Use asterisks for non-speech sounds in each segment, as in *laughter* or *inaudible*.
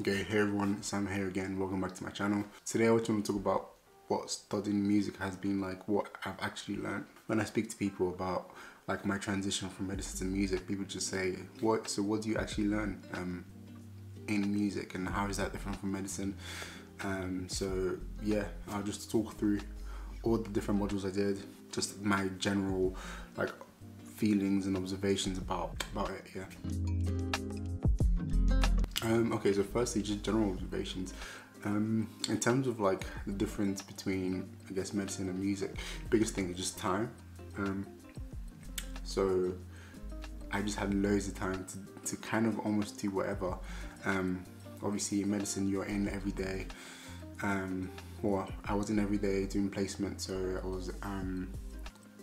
Okay, hey everyone, Sam here again. Welcome back to my channel. Today I want to talk about what studying music has been like, what I've actually learned. When I speak to people about like my transition from medicine to music, people just say, "What? So what do you actually learn um, in music, and how is that different from medicine?" Um, so yeah, I'll just talk through all the different modules I did, just my general like feelings and observations about about it. Yeah. Um, okay, so firstly, just general observations. Um, in terms of like the difference between, I guess, medicine and music, biggest thing is just time. Um, so I just had loads of time to, to kind of almost do whatever. Um, obviously, in medicine, you're in every day. Um, well, I was in every day doing placement, so I was um,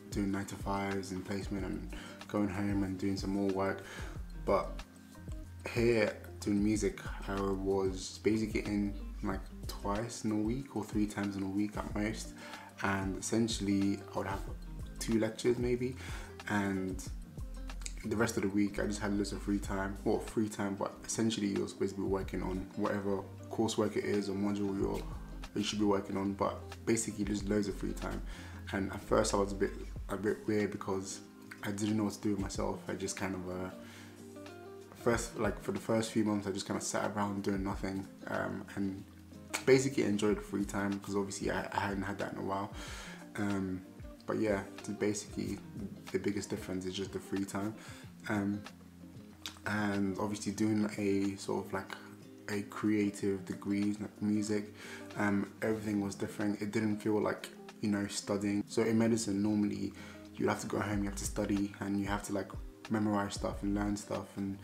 doing nine to fives in placement and going home and doing some more work. But here doing music, I was basically in like twice in a week or three times in a week at most. And essentially, I would have two lectures maybe, and the rest of the week I just had loads of free time. Well, free time, but essentially you're supposed to be working on whatever coursework it is or module you're you should be working on. But basically, just loads of free time. And at first, I was a bit a bit weird because I didn't know what to do with myself. I just kind of uh, first like for the first few months I just kind of sat around doing nothing um, and basically enjoyed free time because obviously I, I, hadn't had that in a while. Um, but yeah basically the biggest difference is just the free time. Um, and obviously doing a sort of like a creative degree like music um, everything was different. It didn't feel like you know studying. So in medicine normally you have to go home you have to study and you have to like memorize stuff and learn stuff and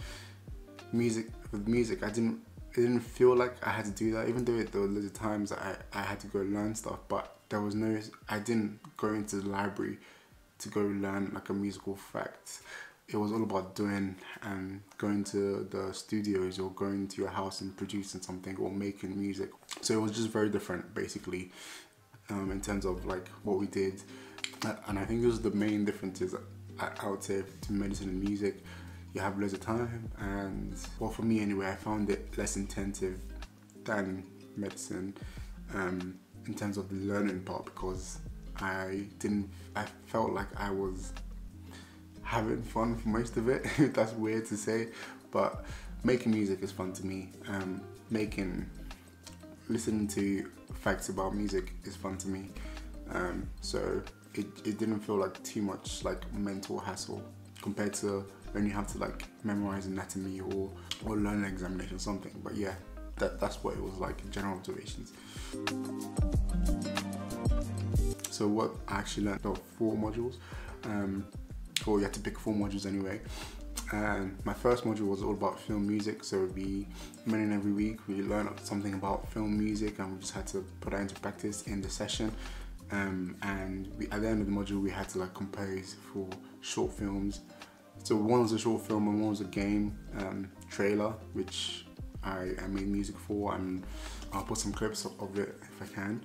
music with music I didn't it didn't feel like I had to do that even though there were loads of times I, I had to go learn stuff but there was no I didn't go into the library to go learn like a musical fact. It was all about doing and going to the studios or going to your house and producing something or making music. So it was just very different basically um, in terms of like what we did. And I think those are the main differences I would say to medicine and music you have loads of time. And well for me anyway I found it less intensive than medicine um, in terms of the learning part because I didn't I felt like I was having fun for most of it *laughs* that's weird to say. But making music is fun to me. Um, making listening to facts about music is fun to me. Um, so it, it didn't feel like too much like mental hassle compared to when you have to like memorize anatomy or, or learn an examination or something. But yeah, that, that's what it was like in general observations. So what I actually learned, there four modules, um, or you had to pick four modules anyway. And my first module was all about film music, so we met in every week, we learned something about film music and we just had to put that into practice in the session. Um, and we, at the end of the module we had to like compose for short films so one was a short film and one was a game um, trailer, which I, I, made music for and I'll put some clips of it if I can.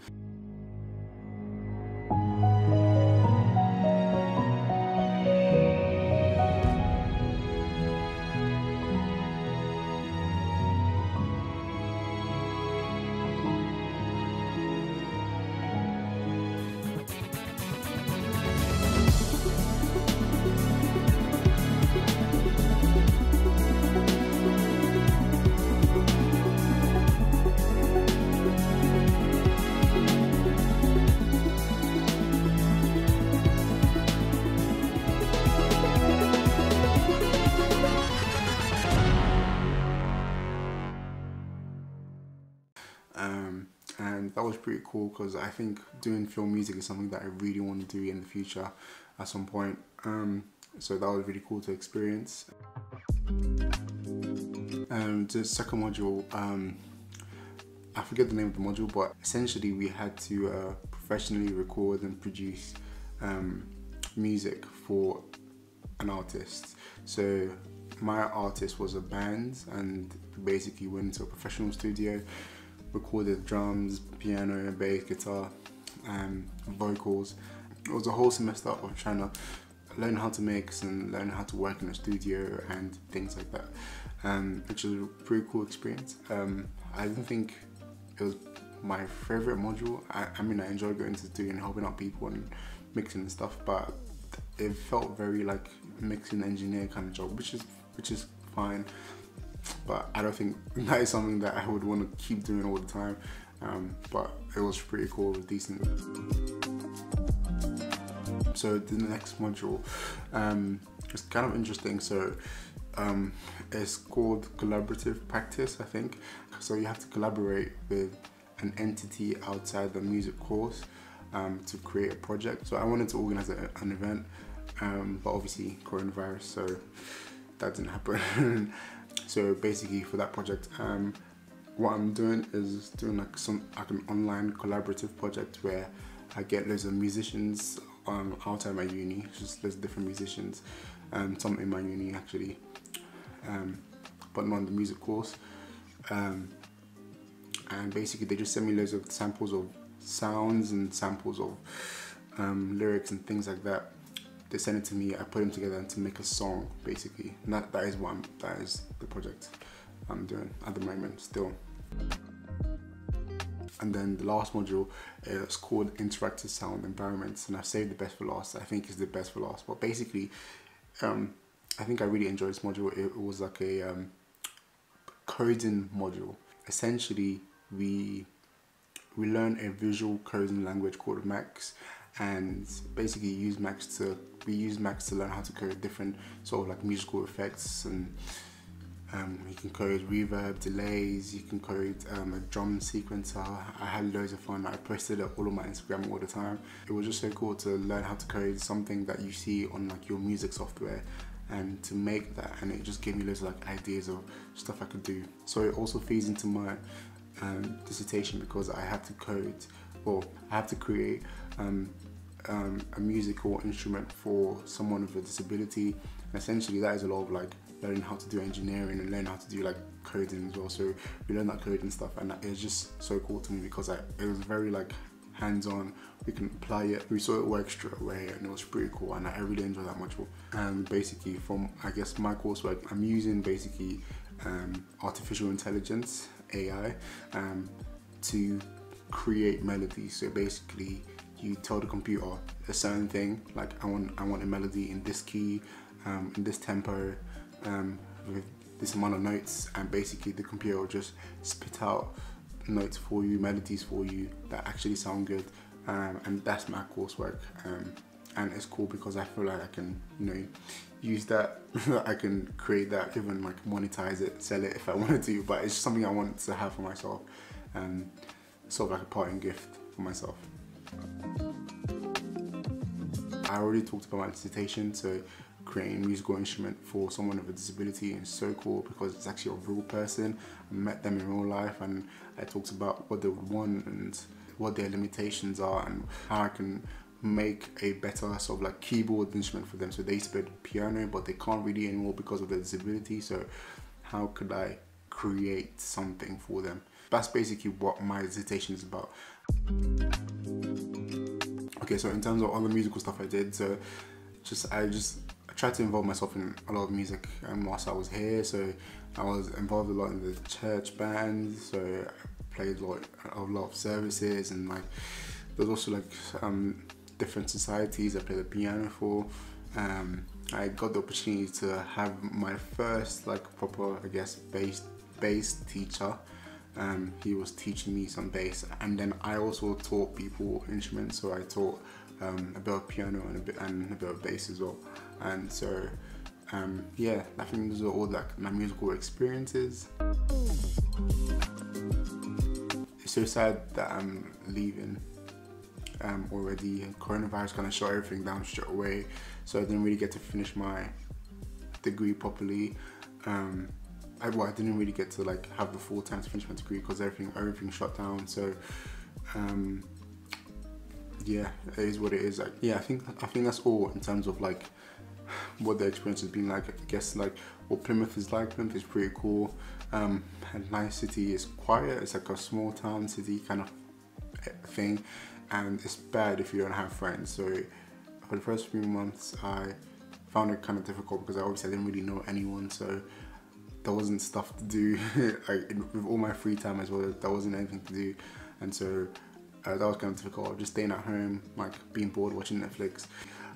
Um, and that was pretty cool because I think doing film music is something that I really want to do in the future at some point. Um, so that was really cool to experience. Um, the second module, um, I forget the name of the module, but essentially we had to uh, professionally record and produce um, music for an artist. So my artist was a band and basically went into a professional studio recorded drums, piano, bass, guitar, um, vocals. It was a whole semester of trying to learn how to mix and learn how to work in a studio and things like that. um, which was a pretty cool experience. Um, I didn't think it was my favorite module. I, I mean, I enjoy going to do and helping out people and mixing and stuff, but it felt very like mixing engineer kind of job, which is which is fine. But I don't think *laughs* that is something that I would want to keep doing all the time. Um, but it was pretty cool, decent. So the next module um, is kind of interesting. So um, it's called collaborative practice, I think. So you have to collaborate with an entity outside the music course um, to create a project. So I wanted to organize a, an event, um, but obviously coronavirus, so that didn't happen. *laughs* so basically for that project, um, what I'm doing is doing like some like an online collaborative project where I get loads of musicians um, outside my uni, just loads of different musicians, um, some in my uni actually, um, but not on the music course. Um, and basically they just send me loads of samples of sounds and samples of um, lyrics and things like that. They send it to me, I put them together to make a song basically. And that, that is what I'm, that is the project I'm doing at the moment still. And then the last module is called Interactive Sound Environments and I've saved the best for last. I think it's the best for last. But basically, um, I think I really enjoyed this module. It was like a um, coding module. Essentially, we we learn a visual coding language called Max and basically use Max to we use Max to learn how to code different sort of like musical effects and um, you can code reverb, delays, you can code um, a drum sequencer. I had loads of fun. I posted it all on my Instagram all the time. It was just so cool to learn how to code something that you see on like your music software and to make that and it just gave me loads of like ideas of stuff I could do. So it also feeds into my um, dissertation because I had to code or I have to create um, um, a musical instrument for someone with a disability. And essentially, that is a lot of like learning how to do engineering and learning how to do like coding as well. So we learned that coding stuff, and it's just so cool to me because it was very like hands-on. We can apply it. We saw it work straight away, and it was pretty cool. And I really enjoyed that much. And basically, from I guess my coursework, I'm using basically um, artificial intelligence AI um, to create melodies. So basically, you tell the computer a certain thing, like I want I want a melody in this key, um, in this tempo, um, with this amount of notes, and basically the computer will just spit out notes for you, melodies for you that actually sound good, um, and that's my coursework. Um, and it's cool because I feel like I can, you know, use that. *laughs* I can create that, even like monetize it, sell it if I *laughs* wanted to. But it's something I want to have for myself, and sort of like a parting gift for myself. I already talked about my dissertation, so creating musical instrument for someone with a disability is so cool because it's actually a real person. I met them in real life and I talked about what they would want and what their limitations are and how I can make a better sort of like keyboard instrument for them. So they used to play piano, but they can't really anymore because of their disability. So how could I create something for them? That's basically what my dissertation is about. Okay, so in terms of all the musical stuff I did, so just I just I tried to involve myself in a lot of music um, whilst I was here. So I was involved a lot in the church band. So I played a lot, a lot of services and like there's also like um, different societies I played the piano for. Um, I got the opportunity to have my first like proper, I guess, bass bass teacher. Um, he was teaching me some bass, and then I also taught people instruments. So I taught um, a bit of piano and a bit and a bit of bass as well. And so, um, yeah, I think those are all like my musical experiences. It's so sad that I'm leaving um, already. Coronavirus kind of shut everything down straight away, so I didn't really get to finish my degree properly. Um, I, well, I didn't really get to like have the full time to finish my degree because everything everything shut down. So um, yeah, it is what it is. Like, yeah, I think I think that's all in terms of like what the experience has been like. I guess like what Plymouth is like. Plymouth is pretty cool. Um, a nice city. It's quiet. It's like a small town city kind of thing and it's bad if you don't have friends. So for the first few months, I found it kind of difficult because I obviously I didn't really know anyone. So there wasn't stuff to do. *laughs* Like with all my free time as well there wasn't anything to do. And so uh, that was kind of difficult. Just staying at home like being bored watching Netflix.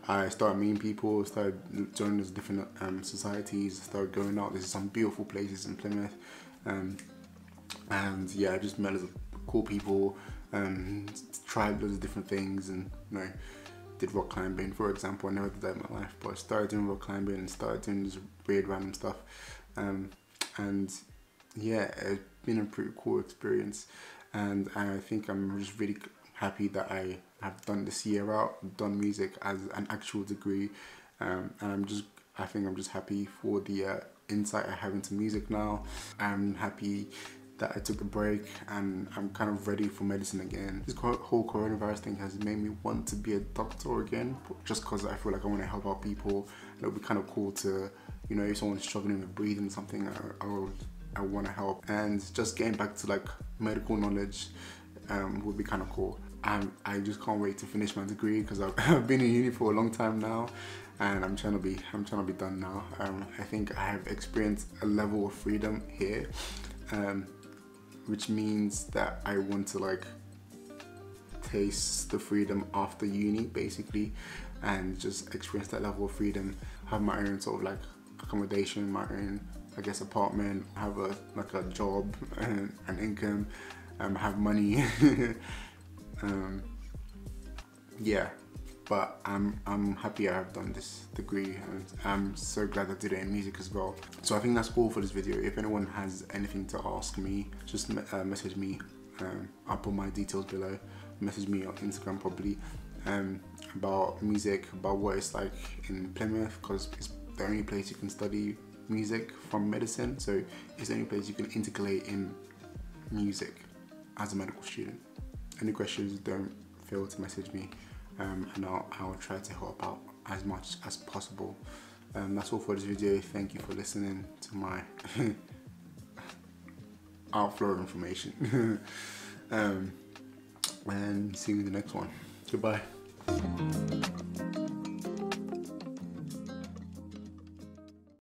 I started meeting people started joining those different um, societies started going out. There's some beautiful places in Plymouth. Um, and yeah I just met loads of cool people um, tried loads of different things and you know did rock climbing for example. I never did that in my life but I started doing rock climbing and started doing this weird random stuff um, and yeah, it's been a pretty cool experience. And I think I'm just really happy that I have done this year out, done music as an actual degree. Um, and I'm just, I think I'm just happy for the uh, insight I have into music now. I'm happy that I took a break and I'm kind of ready for medicine again. This whole coronavirus thing has made me want to be a doctor again, just because I feel like I want to help out people. It would be kind of cool to you know, if someone's struggling with breathing something, I, I, would, I want to help. And just getting back to like medical knowledge um, would be kind of cool. And I just can't wait to finish my degree because I've, *laughs* I've, been in uni for a long time now, and I'm trying to be I'm trying to be done now. Um, I think I have experienced a level of freedom here, um, which means that I want to like taste the freedom after uni basically and just experience that level of freedom have my own sort of like accommodation, my own, I guess, apartment, have a like a job and an income, um, have money. *laughs* um, yeah, but I'm I'm happy I have done this degree and I'm so glad I did it in music as well. So I think that's all for this video. If anyone has anything to ask me, just uh, message me. Um, I'll put my details below. Message me on Instagram probably um, about music, about what it's like in Plymouth because it's the only place you can study music from medicine. So it's the only place you can intercalate in music as a medical student. Any questions, don't fail to message me um, and I'll, I'll try to help out as much as possible. Um, that's all for this video. Thank you for listening to my *laughs* outflow of information. *laughs* um, and see you in the next one. Goodbye.